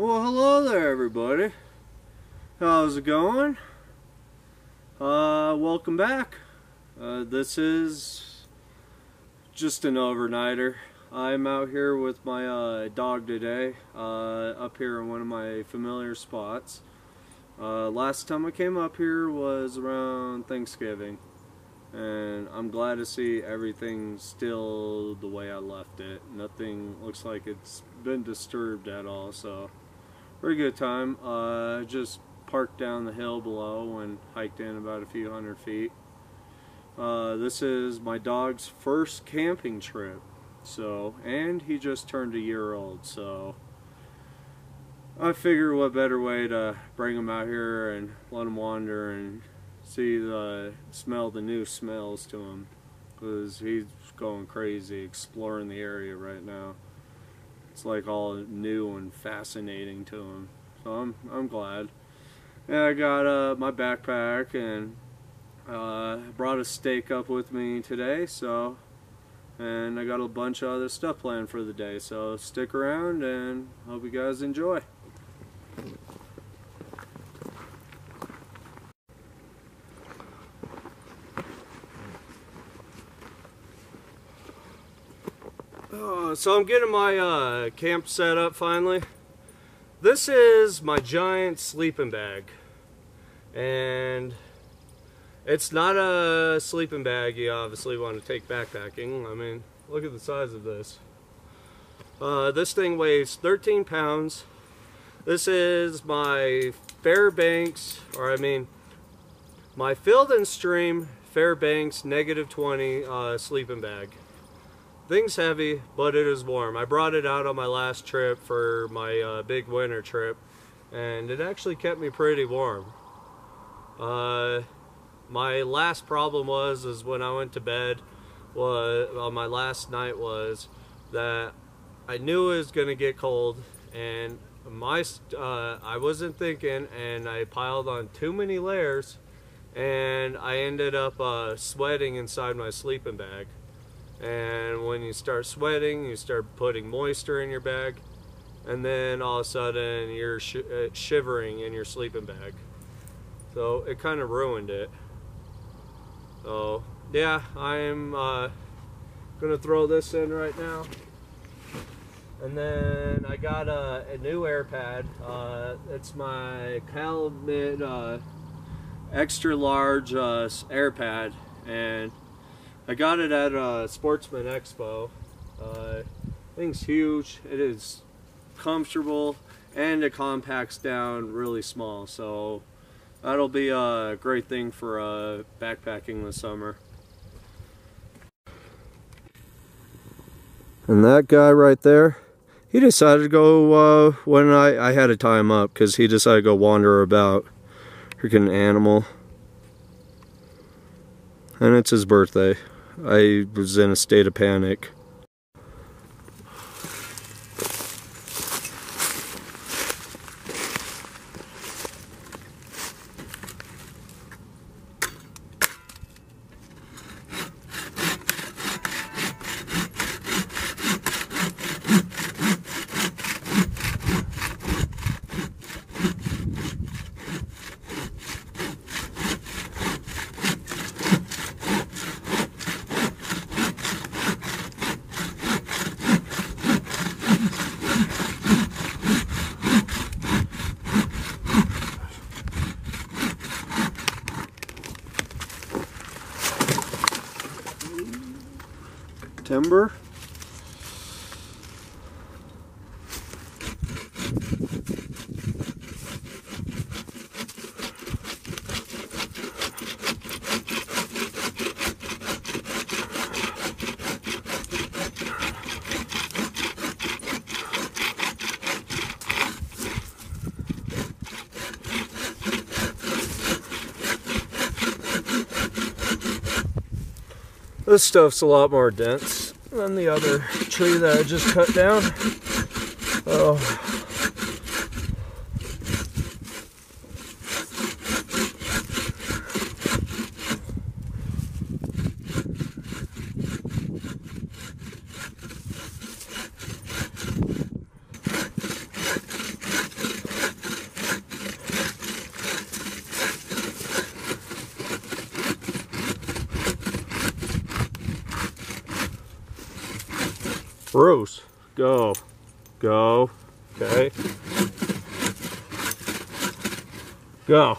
Well, hello there, everybody. How's it going? Uh, welcome back. Uh, this is just an overnighter. I'm out here with my uh, dog today, uh, up here in one of my familiar spots. Uh, last time I came up here was around Thanksgiving, and I'm glad to see everything still the way I left it. Nothing looks like it's been disturbed at all, so pretty good time. Uh, just parked down the hill below and hiked in about a few hundred feet. Uh, this is my dog's first camping trip, so and he just turned a year old, so I figure what better way to bring him out here and let him wander and see the smell the new smells to him because he's going crazy exploring the area right now it's like all new and fascinating to him. So I'm I'm glad. And I got uh, my backpack and uh, brought a steak up with me today. So and I got a bunch of other stuff planned for the day. So stick around and hope you guys enjoy. So I'm getting my uh, camp set up finally. This is my giant sleeping bag. And it's not a sleeping bag you obviously want to take backpacking. I mean, look at the size of this. Uh, this thing weighs 13 pounds. This is my Fairbanks, or I mean, my Field and Stream Fairbanks negative 20 uh, sleeping bag. Thing's heavy, but it is warm. I brought it out on my last trip for my uh, big winter trip, and it actually kept me pretty warm. Uh, my last problem was is when I went to bed was on my last night was that I knew it was gonna get cold, and my uh, I wasn't thinking, and I piled on too many layers, and I ended up uh, sweating inside my sleeping bag and when you start sweating you start putting moisture in your bag. And then all of a sudden you're sh uh, shivering in your sleeping bag. So it kind of ruined it. So yeah I'm uh, gonna throw this in right now. And then I got a, a new air pad uh, it's my Klymit uh, extra large uh, air pad and I got it at a Sportsman Expo. Uh, thing's huge. It is comfortable and it compacts down really small. So that'll be a great thing for uh, backpacking this summer. And that guy right there, he decided to go uh, when I, I had to tie him up because he decided to go wander about. Freaking animal. And it's his birthday. I was in a state of panic. Timber. This stuff's a lot more dense than the other tree that I just cut down. Oh. Bruce, go. Go. Okay. Go.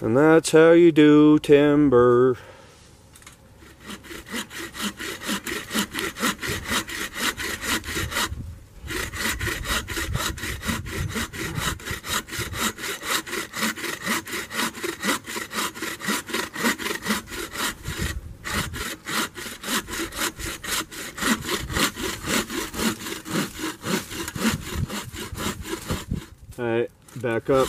And that's how you do timber. All right, back up.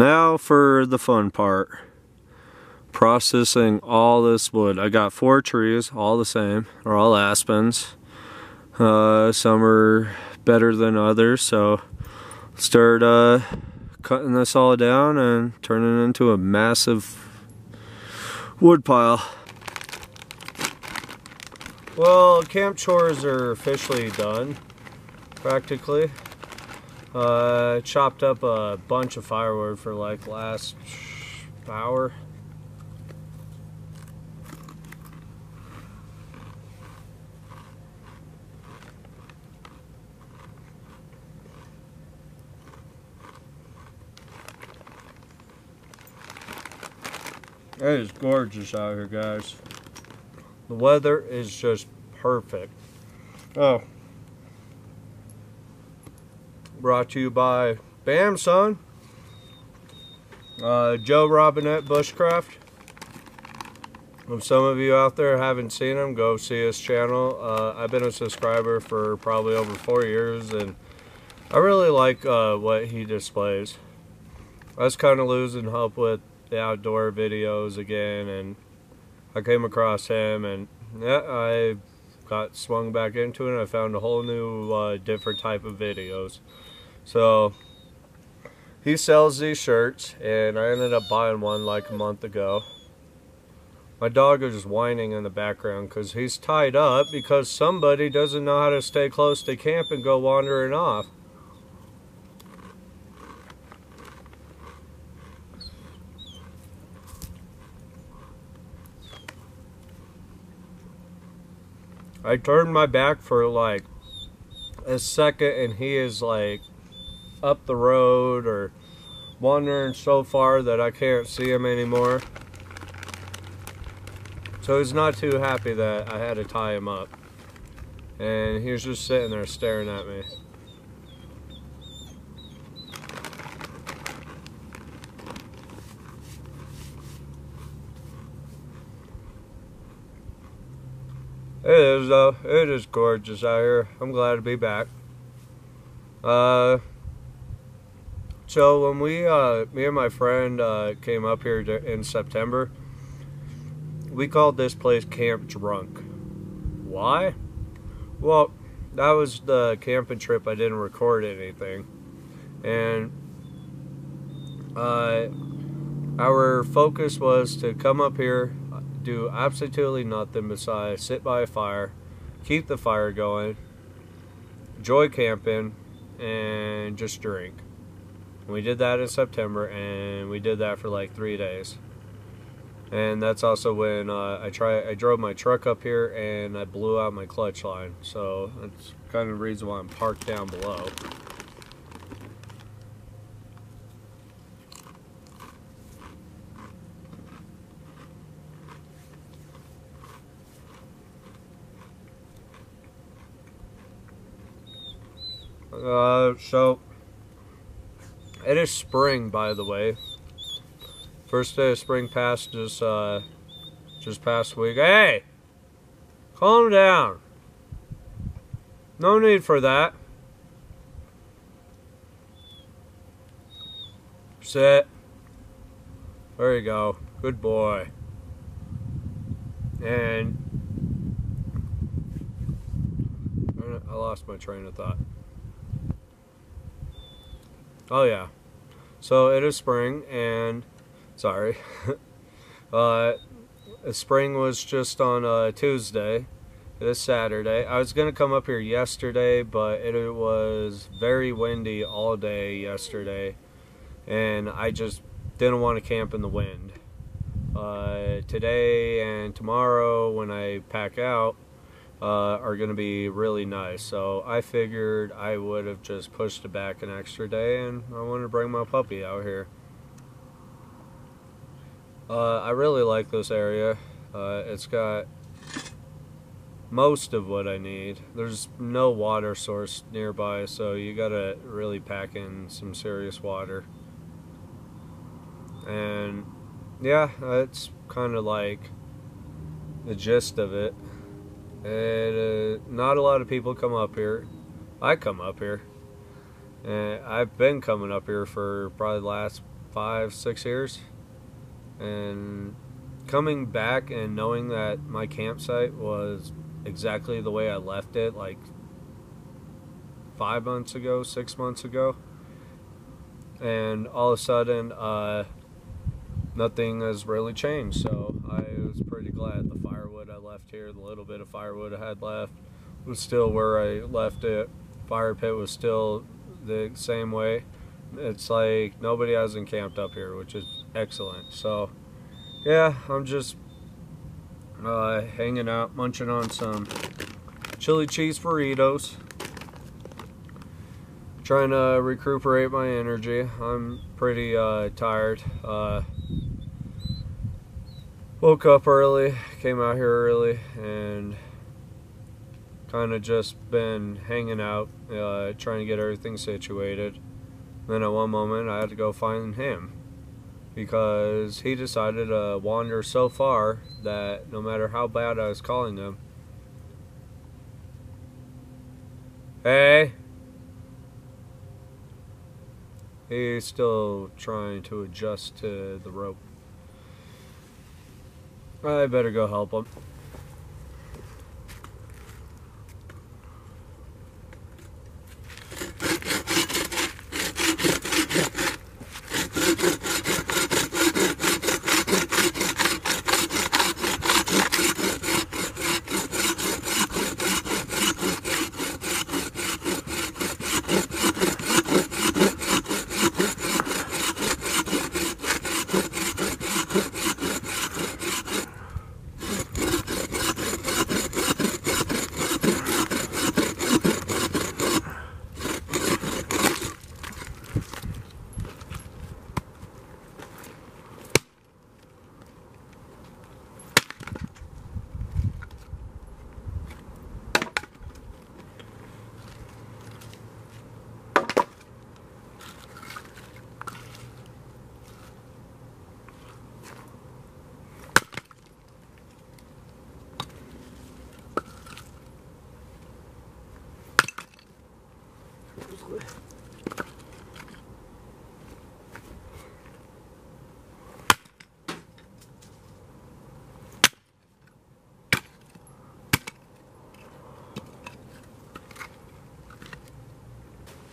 Now for the fun part. Processing all this wood. I got four trees, all the same. They're all aspens. Uh, some are better than others, so start uh, cutting this all down and turning it into a massive wood pile. Well, camp chores are officially done, practically. Uh, chopped up a bunch of firewood for like last hour. It is gorgeous out here, guys. The weather is just perfect. Oh, brought to you by Bam Son, uh, Joe Robinet Bushcraft. If some of you out there haven't seen him, go see his channel. Uh, I've been a subscriber for probably over four years, and I really like uh, what he displays. I was kind of losing hope with the outdoor videos again, and I came across him, and yeah, I got swung back into it, and I found a whole new, uh, different type of videos. So he sells these shirts, and I ended up buying one like a month ago. My dog is whining in the background because he's tied up because somebody doesn't know how to stay close to camp and go wandering off. I turned my back for like a second and he is like up the road or wandering so far that I can't see him anymore. So he's not too happy that I had to tie him up. And he was just sitting there staring at me. It is though. It is gorgeous out here. I'm glad to be back. Uh, so when we, uh, me and my friend uh, came up here in September, we called this place Camp Drunk. Why? Well, that was the camping trip. I didn't record anything, and uh, our focus was to come up here, do absolutely nothing besides sit by a fire, keep the fire going, enjoy camping, and just drink. We did that in September, and we did that for like three days. And that's also when uh, I try. I drove my truck up here and I blew out my clutch line. So that's kind of the reason why I'm parked down below. Uh, so it is spring, by the way. First day of spring passed just uh, just past week. Hey, calm down. No need for that. Sit. There you go. Good boy. And I lost my train of thought. Oh yeah. So it is spring and sorry. uh spring was just on uh, Tuesday. It is Saturday. I was gonna come up here yesterday, but it, it was very windy all day yesterday, and I just didn't want to camp in the wind. Uh, today and tomorrow, when I pack out, uh, are going to be really nice. So I figured I would have just pushed it back an extra day, and I wanted to bring my puppy out here. Uh, I really like this area. Uh, it's got most of what I need. There's no water source nearby, so you gotta really pack in some serious water. And yeah, that's kind of like the gist of it. And uh, not a lot of people come up here. I come up here. And I've been coming up here for probably the last five, six years. And coming back and knowing that my campsite was exactly the way I left it, like five months ago, six months ago. And all of a sudden, uh, nothing has really changed. So I was pretty glad here, the little bit of firewood I had left, was still where I left it. Fire pit was still the same way. It's like nobody hasn't camped up here, which is excellent. So, yeah, I'm just uh, hanging out, munching on some chili cheese burritos trying to recuperate my energy. I'm pretty uh, tired. Uh, woke up early, came out here early, and kind of just been hanging out, uh, trying to get everything situated. Then at one moment, I had to go find him because he decided to wander so far that no matter how bad I was calling him, hey, he's still trying to adjust to the rope. I better go help him.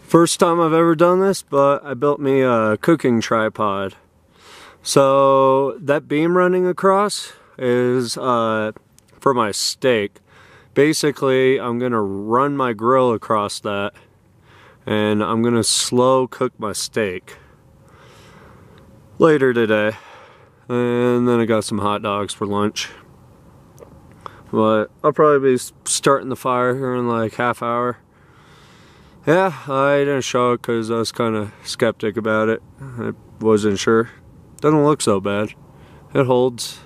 First time I've ever done this, but I built me a cooking tripod. So that beam running across is uh, for my steak. Basically, I'm gonna run my grill across that and I'm gonna slow cook my steak later today. And then I got some hot dogs for lunch. But I'll probably be starting the fire here in like half hour. Yeah, I didn't show it because I was kind of skeptic about it. I wasn't sure. Doesn't look so bad. It holds.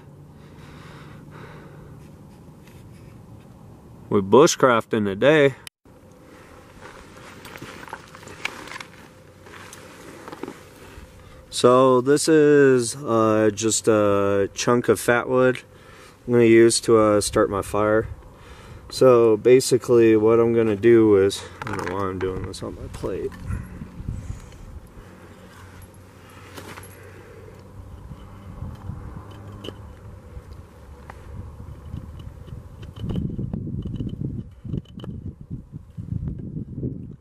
With bushcrafting today. So this is uh, just a chunk of fat wood I'm going to use to uh, start my fire. So basically what I'm going to do is, I don't know why I'm doing this on my plate.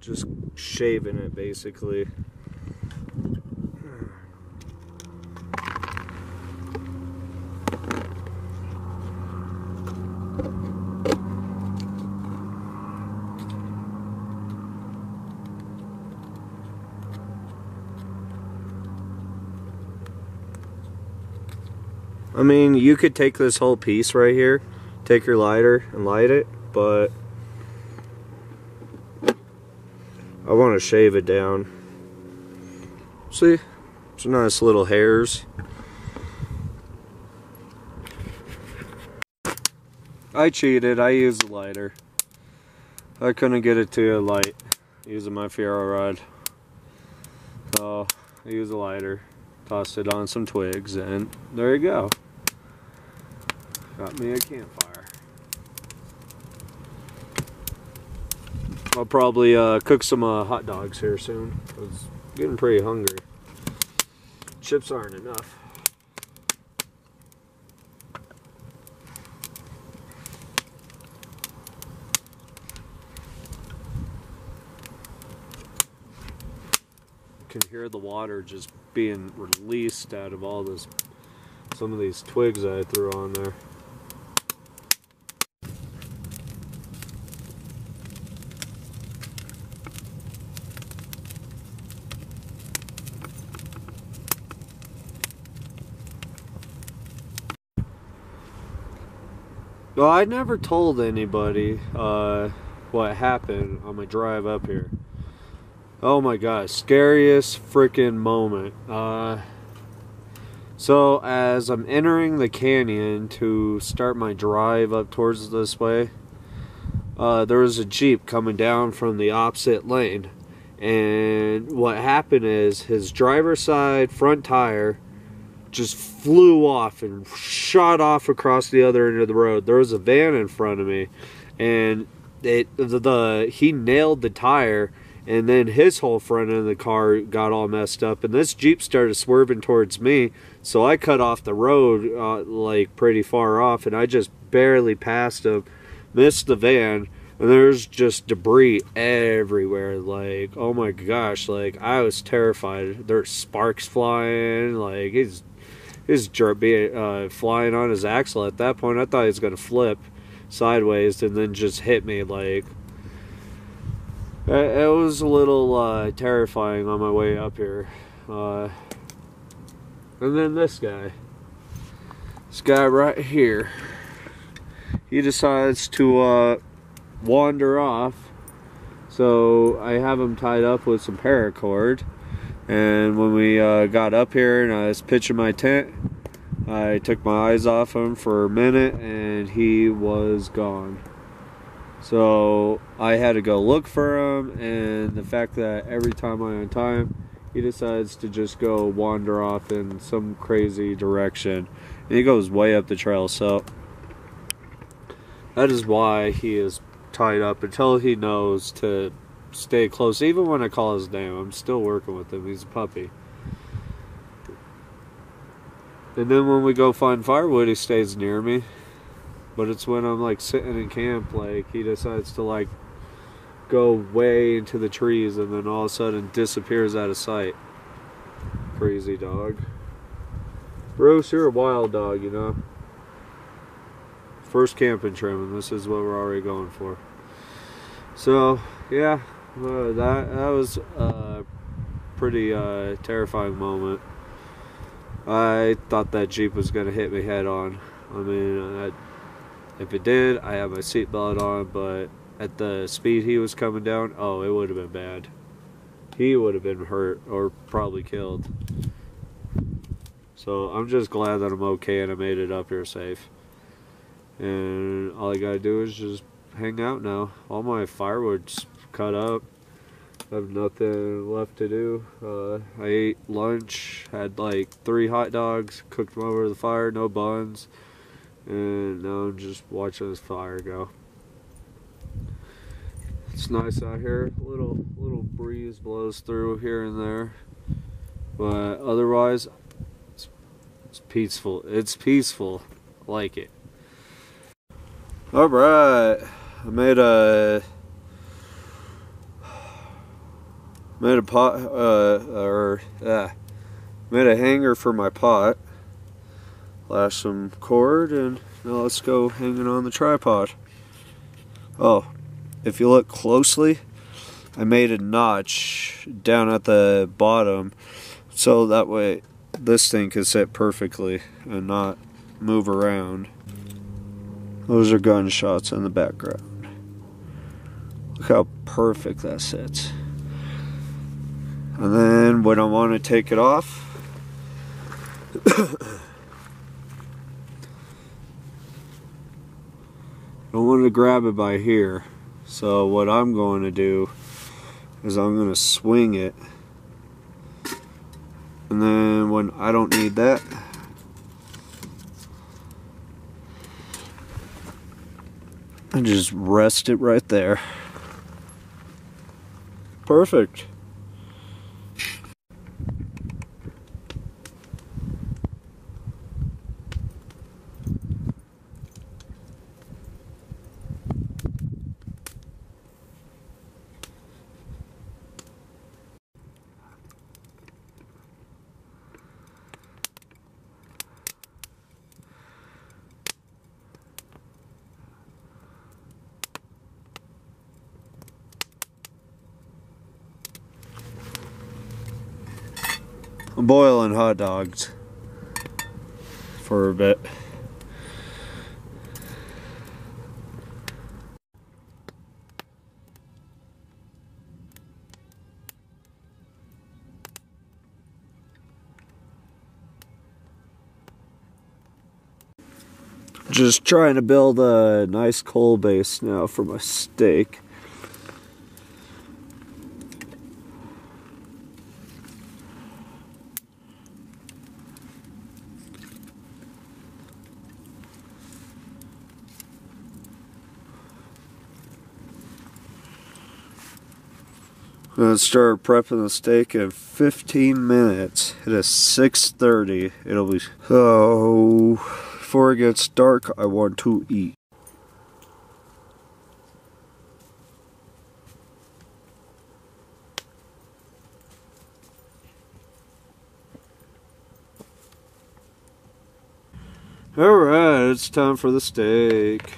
Just shaving it basically. I mean, you could take this whole piece right here, take your lighter and light it, but I want to shave it down. See? Some nice little hairs. I cheated. I used a lighter. I couldn't get it to light using my ferro rod. So, I used a lighter. Tossed it on some twigs and there you go. Got me a campfire. I'll probably uh, cook some uh, hot dogs here soon. I was getting pretty hungry. Chips aren't enough. can hear the water just being released out of all this some of these twigs I threw on there. Well, I never told anybody uh, what happened on my drive up here. Oh my god, scariest freaking moment. Uh, so, as I'm entering the canyon to start my drive up towards this way, uh, there was a Jeep coming down from the opposite lane. And what happened is his driver's side front tire just flew off and shot off across the other end of the road. There was a van in front of me, and it the, the he nailed the tire, and then his whole front end of the car got all messed up, and this Jeep started swerving towards me, so I cut off the road uh, like pretty far off, and I just barely passed him, missed the van. And there's just debris everywhere. Like, oh my gosh, like I was terrified. There's sparks flying. Like, he's his jerk being uh, flying on his axle at that point. I thought he was gonna flip sideways and then just hit me like. It was a little uh, terrifying on my way up here. Uh, and then this guy. This guy right here. He decides to uh, wander off. So I have him tied up with some paracord. And when we uh, got up here and I was pitching my tent, I took my eyes off him for a minute and he was gone. So I had to go look for him, and the fact that every time I untie him, he decides to just go wander off in some crazy direction. And he goes way up the trail, so that is why he is tied up until he knows to stay close. Even when I call his name, I'm still working with him. He's a puppy. And then when we go find firewood, he stays near me. But it's when I'm like sitting in camp, like he decides to like go way into the trees and then all of a sudden disappears out of sight. Crazy dog. Bruce, you're a wild dog, you know. First camping trim, and this is what we're already going for. So, yeah, that that was a pretty uh, terrifying moment. I thought that Jeep was going to hit me head on. I mean, I, if it did, I had my seatbelt on, but at the speed he was coming down, oh, it would have been bad. He would have been hurt or probably killed. So I'm just glad that I'm okay and I made it up here safe. And all I gotta do is just hang out now. All my firewood's cut up. I have nothing left to do. Uh, I ate lunch, had like three hot dogs, cooked them over the fire, no buns, and now I'm just watching this fire go. It's nice out here. A little little breeze blows through here and there, but otherwise, it's, it's peaceful. It's peaceful. I like it. All right, I made a made a pot uh, or uh, made a hanger for my pot. Lash some cord and now let's go hanging on the tripod. Oh, if you look closely, I made a notch down at the bottom so that way this thing can sit perfectly and not move around. Those are gunshots in the background. Look how perfect that sits. And then when I want to take it off, I want to grab it by here. So what I'm going to do is I'm going to swing it. And then when I don't need that, I just rest it right there. Perfect. I'm boiling hot dogs for a bit. Just trying to build a nice coal base now for my steak. Gonna start prepping the steak in 15 minutes. It is 6.30. It'll be... So, before it gets dark, I want to eat. Alright, it's time for the steak.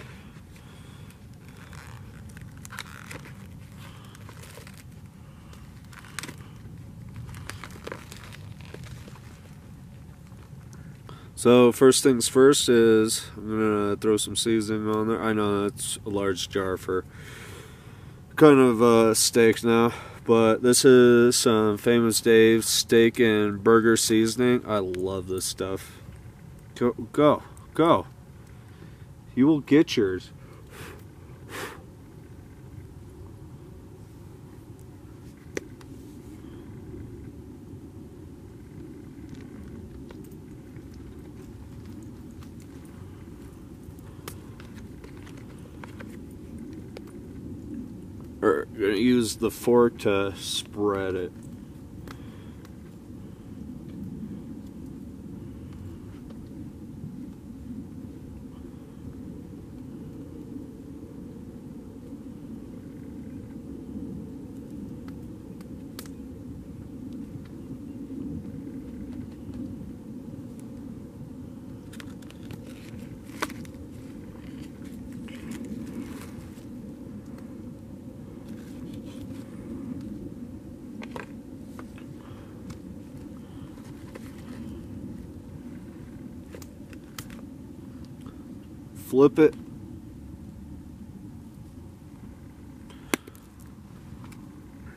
So first things first is I'm gonna throw some seasoning on there. I know that's a large jar for kind of uh, steak now, but this is some Famous Dave's steak and burger seasoning. I love this stuff. Go, go, go. You will get yours. or use the fork to spread it. Flip it.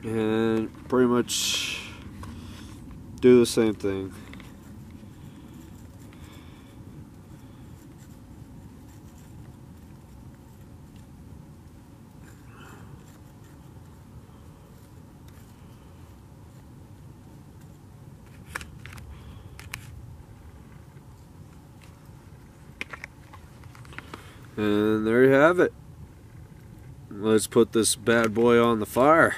And pretty much do the same thing And there you have it. Let's put this bad boy on the fire.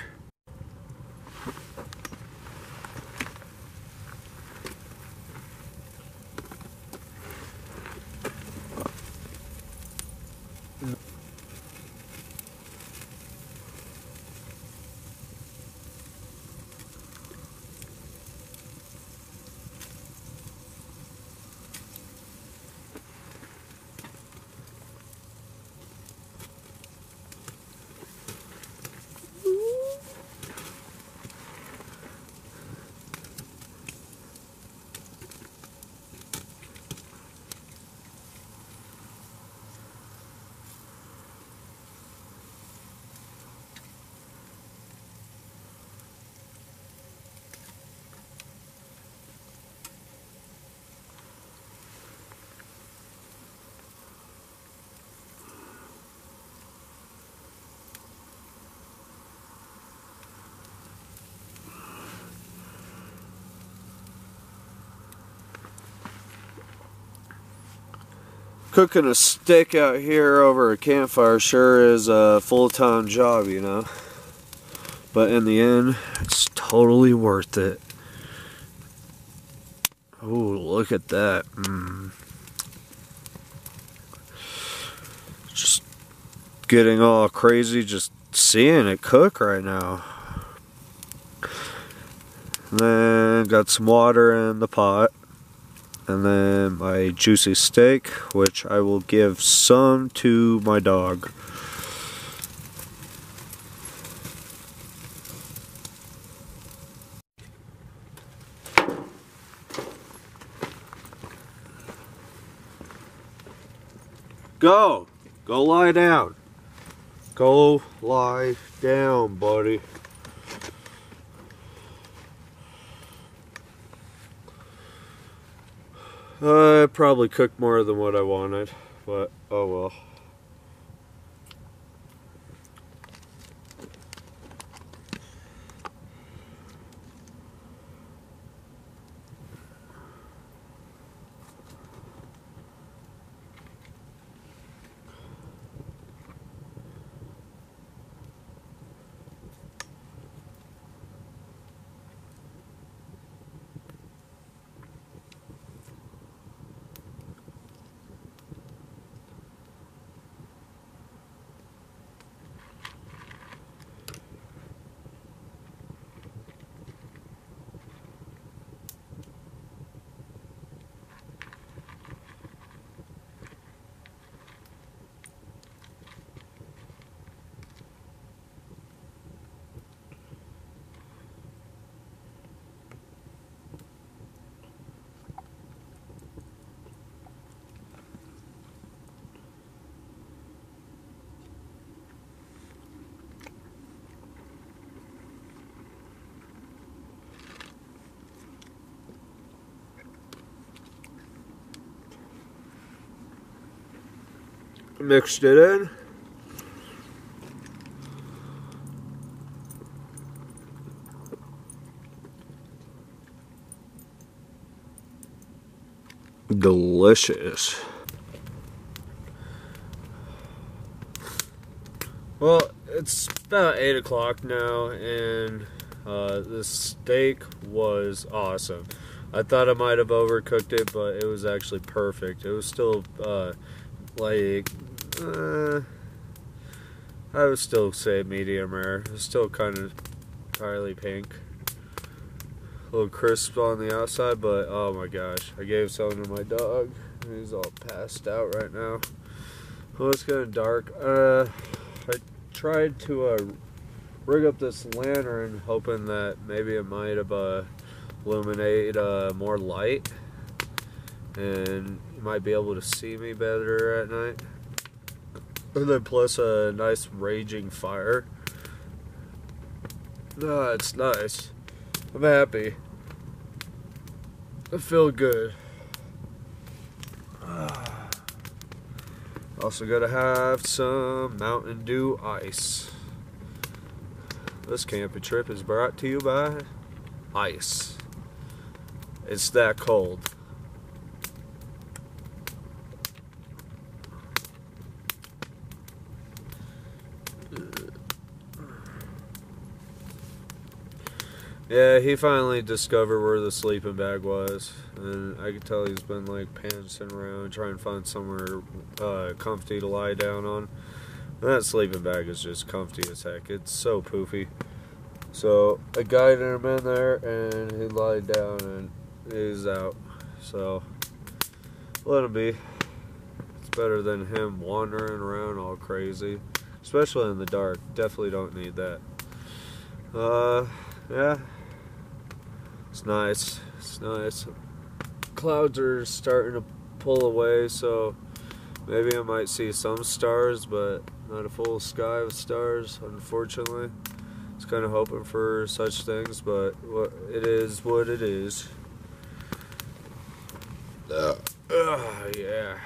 Cooking a steak out here over a campfire sure is a full-time job, you know. But in the end, it's totally worth it. Oh, look at that. Mm. Just getting all crazy just seeing it cook right now. And then got some water in the pot and then my juicy steak, which I will give some to my dog. Go! Go lie down. Go lie down, buddy. I probably cooked more than what I wanted, but oh well. Mixed it in. Delicious. Well, it's about 8 o'clock now, and uh, the steak was awesome. I thought I might have overcooked it, but it was actually perfect. It was still uh, like uh, I would still say medium rare. It's still kind of entirely pink. A little crisp on the outside, but oh my gosh. I gave some to my dog. He's all passed out right now. Well, it's getting dark. Uh, I tried to uh, rig up this lantern hoping that maybe it might have uh, illuminate uh, more light and you might be able to see me better at night. And then plus a nice raging fire. No, it's nice. I'm happy. I feel good. Also gotta have some Mountain Dew ice. This camping trip is brought to you by ice. It's that cold. Yeah, he finally discovered where the sleeping bag was, and I could tell he's been like pantsing around trying to find somewhere uh, comfy to lie down on. And that sleeping bag is just comfy as heck. It's so poofy. So I guided him in there, and he lied down, and he's out. So let him be. It's better than him wandering around all crazy, especially in the dark. Definitely don't need that. Uh, yeah. It's nice. It's nice. Clouds are starting to pull away, so maybe I might see some stars, but not a full sky of stars, unfortunately. I was kind of hoping for such things, but it is what it is. Uh, yeah.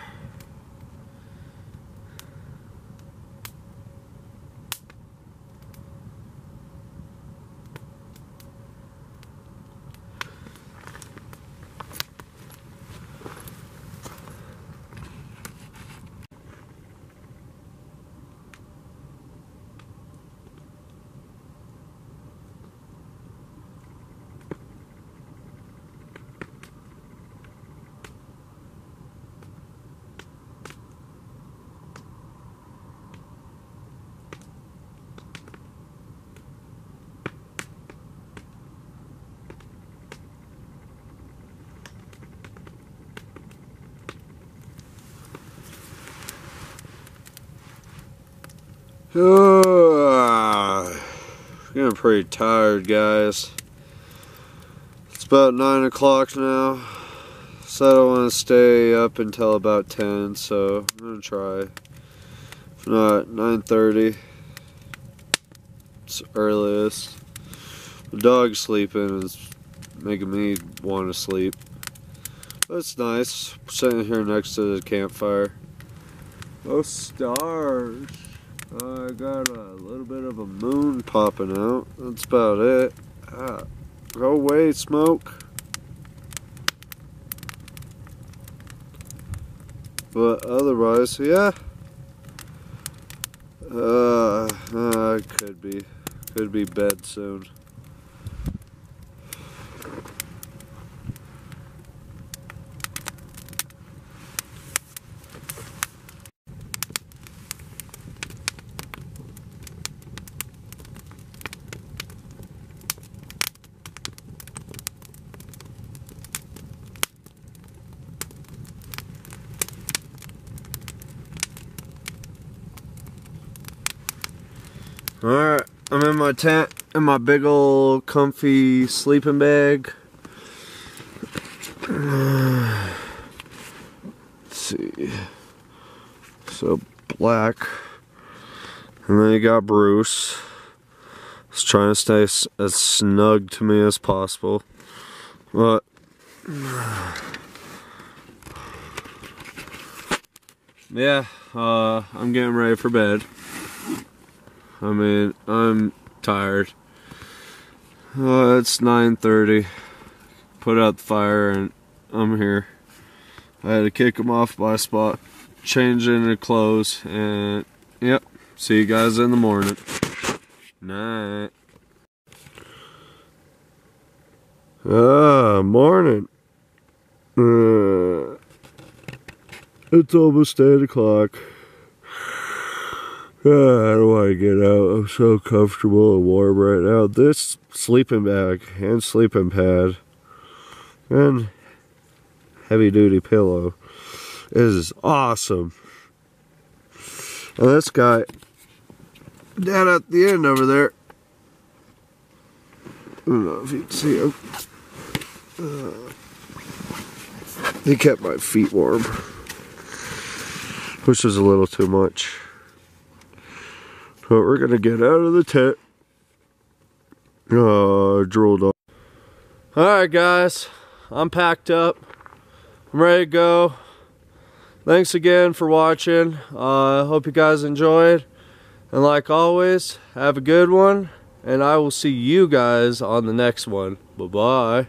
Uh, getting pretty tired, guys. It's about 9 o'clock now. Said I want to stay up until about 10, so I'm going to try. If not, 9.30. It's earliest. The dog sleeping is making me want to sleep. But it's nice. Sitting here next to the campfire. Oh, stars. I got a little bit of a moon popping out. That's about it. Ah, go away, smoke. But otherwise, yeah. Uh, uh, could be, could be bed soon. Alright, I'm in my tent, in my big old comfy sleeping bag. Let's see. So black. And then you got Bruce. He's trying to stay as snug to me as possible. But yeah, uh, I'm getting ready for bed. I mean, I'm tired. Uh, it's 9.30. Put out the fire and I'm here. I had to kick him off my spot, change into clothes, and yep. See you guys in the morning. Night. Ah, morning. Uh, it's almost 8 o'clock. I don't want to get out. I'm so comfortable and warm right now. This sleeping bag and sleeping pad and heavy duty pillow is awesome. And this guy down at the end over there, I don't know if you can see him. Uh, he kept my feet warm, which is a little too much. But we're gonna get out of the tent. Uh, drooled off. Alright, guys. I'm packed up. I'm ready to go. Thanks again for watching. I uh, hope you guys enjoyed. And like always, have a good one. And I will see you guys on the next one. Bye-bye.